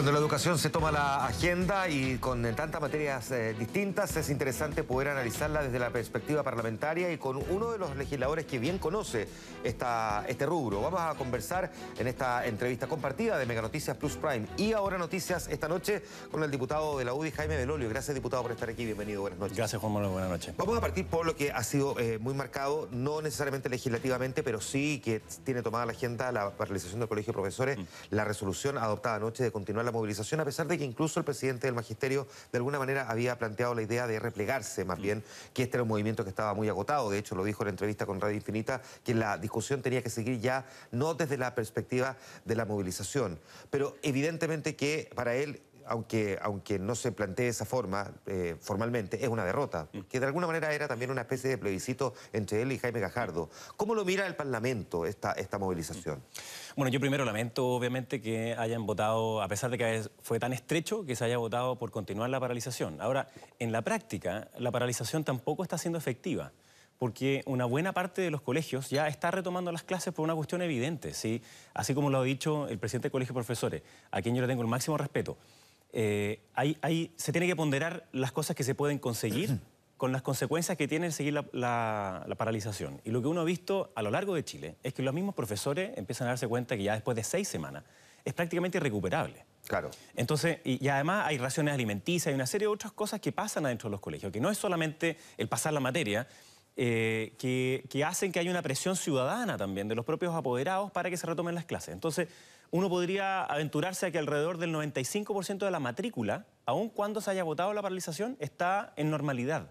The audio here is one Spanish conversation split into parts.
Cuando la educación se toma la agenda y con tantas materias eh, distintas, es interesante poder analizarla desde la perspectiva parlamentaria y con uno de los legisladores que bien conoce esta, este rubro. Vamos a conversar en esta entrevista compartida de Mega Noticias Plus Prime y ahora noticias esta noche con el diputado de la UDI, Jaime Belolio. Gracias, diputado, por estar aquí. Bienvenido. Buenas noches. Gracias, Juan Manuel. Buenas noches. Vamos a partir por lo que ha sido eh, muy marcado, no necesariamente legislativamente, pero sí que tiene tomada la agenda la paralización del Colegio de Profesores, mm. la resolución adoptada anoche de continuar la movilización, a pesar de que incluso el presidente del Magisterio de alguna manera había planteado la idea de replegarse, más mm. bien, que este era un movimiento que estaba muy agotado. De hecho, lo dijo en la entrevista con Radio Infinita, que la discusión tenía que seguir ya no desde la perspectiva de la movilización, pero evidentemente que para él aunque, aunque no se plantee de esa forma eh, formalmente, es una derrota, mm. que de alguna manera era también una especie de plebiscito entre él y Jaime Gajardo. ¿Cómo lo mira el Parlamento esta, esta movilización? Mm. Bueno, yo primero lamento obviamente que hayan votado, a pesar de que fue tan estrecho, que se haya votado por continuar la paralización. Ahora, en la práctica, la paralización tampoco está siendo efectiva porque una buena parte de los colegios ya está retomando las clases por una cuestión evidente, ¿sí? Así como lo ha dicho el presidente del Colegio de Profesores, a quien yo le tengo el máximo respeto. Eh, se tiene que ponderar las cosas que se pueden conseguir con las consecuencias que tiene seguir la, paralización. Y lo que uno ha visto a lo largo de Chile es que los mismos profesores empiezan a darse cuenta que ya después de seis semanas es prácticamente irrecuperable. Claro. Entonces, y, además hay raciones alimenticias y una serie de otras cosas que pasan adentro de los colegios, que no es solamente el pasar la materia, eh, que, que, hacen que haya una presión ciudadana también de los propios apoderados para que se retomen las clases. Entonces, uno podría aventurarse a que alrededor del 95% de la matrícula, aun cuando se haya votado la paralización, está en normalidad.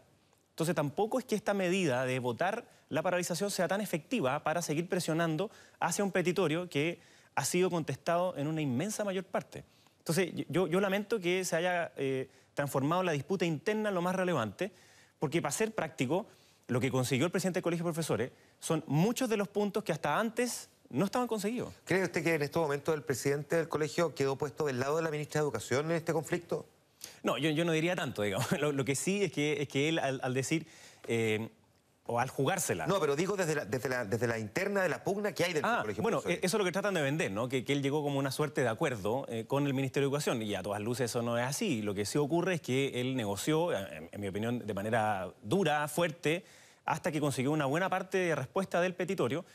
Entonces tampoco es que esta medida de votar la paralización sea tan efectiva para seguir presionando hacia un petitorio que ha sido contestado en una inmensa mayor parte. Entonces yo, lamento que se haya eh, transformado la disputa interna en lo más relevante, porque para ser práctico, lo que consiguió el presidente del Colegio de Profesores son muchos de los puntos que hasta antes no estaban conseguidos. ¿Cree usted que en este momento el presidente del colegio quedó puesto del lado de la ministra de Educación en este conflicto? No, yo, no diría tanto, digamos. Lo, que sí es que, es que él, al, decir... Eh, o al jugársela. No, pero digo desde la, desde la, interna de la pugna que hay del ah, colegio. Bueno, eso es lo que tratan de vender, ¿no? Que, él llegó como una suerte de acuerdo eh, con el Ministerio de Educación y a todas luces eso no es así. Lo que sí ocurre es que él negoció, en, en mi opinión, de manera dura, fuerte, hasta que consiguió una buena parte de respuesta del petitorio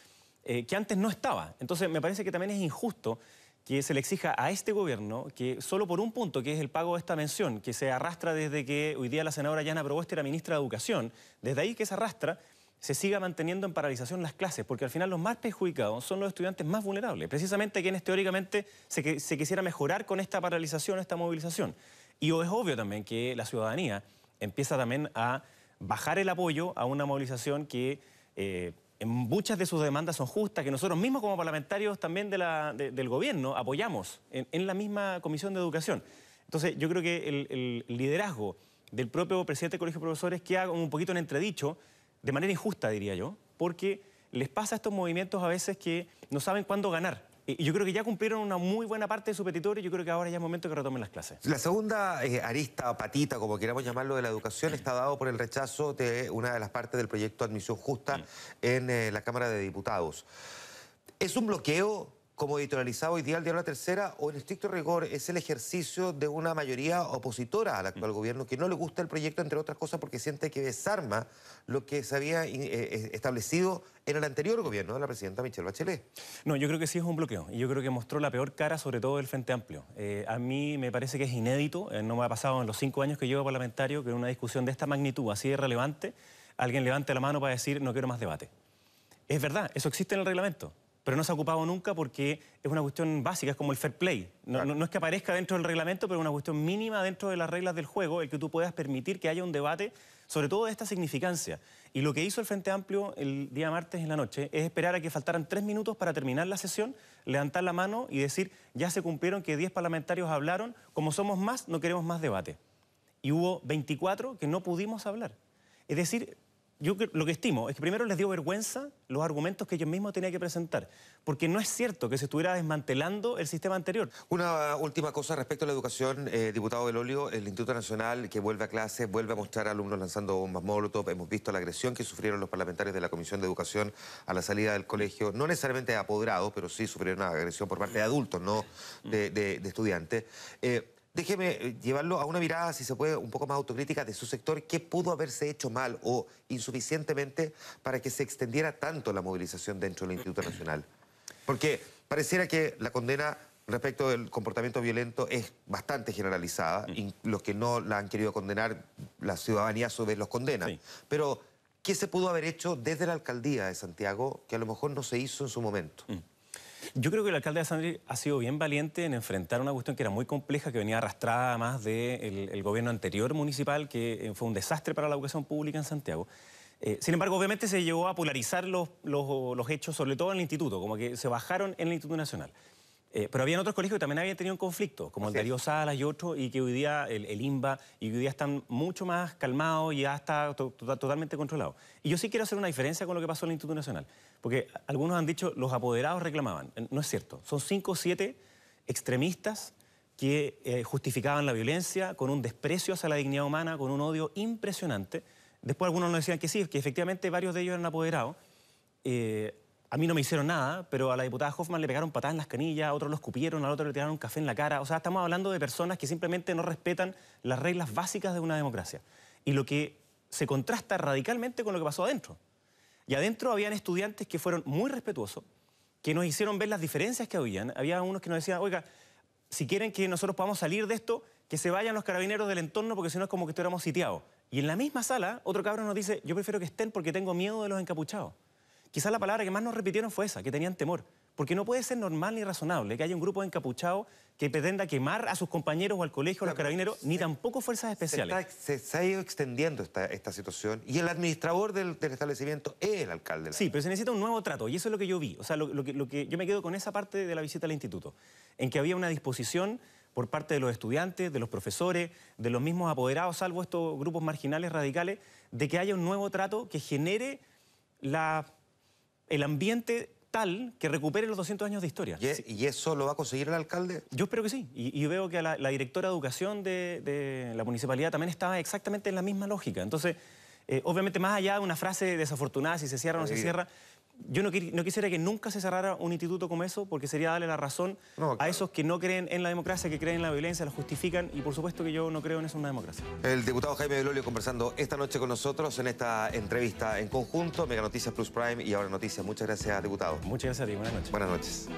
eh, que antes no estaba. Entonces me parece que también es injusto que se le exija a este gobierno que solo por un punto, que es el pago de esta mención, que se arrastra desde que hoy día la senadora Yana Proboste era ministra de Educación, desde ahí que se arrastra, se siga manteniendo en paralización las clases, porque al final los más perjudicados son los estudiantes más vulnerables, precisamente quienes teóricamente se, quisiera mejorar con esta paralización, esta movilización. Y es obvio también que la ciudadanía empieza también a bajar el apoyo a una movilización que... Eh, muchas de sus demandas son justas, que nosotros mismos como parlamentarios también del gobierno apoyamos en, la misma Comisión de Educación. Entonces yo creo que el, liderazgo del propio presidente del Colegio de Profesores queda un poquito en entredicho, de manera injusta diría yo, porque les pasa a estos movimientos a veces que no saben cuándo ganar. Y yo creo que ya cumplieron una muy buena parte de su petitorio y yo creo que ahora ya es momento que retomen las clases. La segunda eh, arista o patita, como queramos llamarlo, de la educación está dado por el rechazo de una de las partes del proyecto de admisión justa mm. en eh, la Cámara de Diputados. ¿Es un bloqueo como editorializado hoy día el diario La Tercera o en estricto rigor es el ejercicio de una mayoría opositora al actual mm. gobierno que no le gusta el proyecto, entre otras cosas, porque siente que desarma lo que se había eh, eh, establecido en el anterior gobierno de la presidenta Michelle Bachelet? No, yo creo que sí es un bloqueo y yo creo que mostró la peor cara, sobre todo del Frente Amplio. Eh, a mí me parece que es inédito, no me ha pasado en los cinco años que llevo parlamentario que en una discusión de esta magnitud, así de relevante, alguien levante la mano para decir no quiero más debate. Es verdad, eso existe en el reglamento pero no se ha ocupado nunca porque es una cuestión básica, es como el fair play. No, es que aparezca dentro del reglamento, pero es una cuestión mínima dentro de las reglas del juego, el que tú puedas permitir que haya un debate sobre todo de esta significancia. Y lo que hizo el Frente Amplio el día martes en la noche es esperar a que faltaran tres minutos para terminar la sesión, levantar la mano y decir, ya se cumplieron que diez parlamentarios hablaron, como somos más, no queremos más debate. Y hubo 24 que no pudimos hablar. Es decir, yo lo que estimo es que primero les dio vergüenza los argumentos que ellos mismos tenían que presentar, porque no es cierto que se estuviera desmantelando el sistema anterior. Una última cosa respecto a la educación, eh, diputado Belolio, el Instituto Nacional que vuelve a clase, vuelve a mostrar alumnos lanzando bombas molotov, hemos visto la agresión que sufrieron los parlamentarios de la Comisión de Educación a la salida del colegio, no necesariamente apoderados, pero sí sufrieron una agresión por parte de adultos, no de, estudiantes. Eh, Déjeme eh, llevarlo a una mirada, si se puede, un poco más autocrítica de su sector. ¿Qué pudo haberse hecho mal o insuficientemente para que se extendiera tanto la movilización dentro del Instituto Nacional? Porque pareciera que la condena respecto del comportamiento violento es bastante generalizada. Y los que no la han querido condenar, la ciudadanía a su vez los condena. Pero, ¿qué se pudo haber hecho desde la alcaldía de Santiago que a lo mejor no se hizo en su momento? Mm. Yo creo que el alcalde de Sandri ha sido bien valiente en enfrentar una cuestión que era muy compleja, que venía arrastrada más del gobierno anterior municipal, que eh, fue un desastre para la educación pública en Santiago. Eh, sin embargo, obviamente se llegó a polarizar los, los, hechos, sobre todo en el instituto, como que se bajaron en el Instituto Nacional. Eh, pero había otros colegios que también habían tenido un conflicto, como el Darío Salas y otros, y que hoy día, el, IMBA, y hoy día están mucho más calmados y ya está totalmente controlado. Y yo sí quiero hacer una diferencia con lo que pasó en el Instituto Nacional, porque algunos han dicho los apoderados reclamaban. No es cierto, son cinco o siete extremistas que eh, justificaban la violencia con un desprecio hacia la dignidad humana, con un odio impresionante. Después algunos nos decían que sí, que efectivamente varios de ellos eran apoderados. Eh, a mí no me hicieron nada, pero a la diputada Hoffman le pegaron patadas en las canillas, a otros lo escupieron, al otro le tiraron café en la cara. O sea, estamos hablando de personas que simplemente no respetan las reglas básicas de una democracia. Y lo que se contrasta radicalmente con lo que pasó adentro. Y adentro habían estudiantes que fueron muy respetuosos, que nos hicieron ver las diferencias que habían. Había unos que nos decían, oiga, si quieren que nosotros podamos salir de esto, que se vayan los carabineros del entorno porque si no es como que estuviéramos sitiados. Y en la misma sala, otro cabrón nos dice, yo prefiero que estén porque tengo miedo de los encapuchados. Quizás la palabra que más nos repitieron fue esa, que tenían temor. Porque no puede ser normal ni razonable que haya un grupo de encapuchados que pretenda quemar a sus compañeros o al colegio o a los carabineros, ni tampoco fuerzas especiales. Se, se, ha ido extendiendo esta, esta situación y el administrador del, establecimiento es el alcalde. Sí, pero se necesita un nuevo trato y eso es lo que yo vi. O sea, lo, que, lo que yo me quedo con esa parte de la visita al instituto, en que había una disposición por parte de los estudiantes, de los profesores, de los mismos apoderados, salvo estos grupos marginales radicales, de que haya un nuevo trato que genere la el ambiente tal que recupere los 200 años de historia. ¿Y, eso lo va a conseguir el alcalde? Yo espero que sí. Y, veo que la, directora de educación de, la municipalidad también estaba exactamente en la misma lógica. Entonces, eh, obviamente, más allá de una frase desafortunada, si se cierra o no se cierra, yo no, quisiera que nunca se cerrara un instituto como eso, porque sería darle la razón a esos que no creen en la democracia, que creen en la violencia, la justifican, y por supuesto que yo no creo en eso en una democracia. El diputado Jaime Belolio conversando esta noche con nosotros en esta entrevista en conjunto, Mega Noticias Plus Prime y ahora Noticias. Muchas gracias, diputado. Muchas gracias a ti, buenas noches. Buenas noches.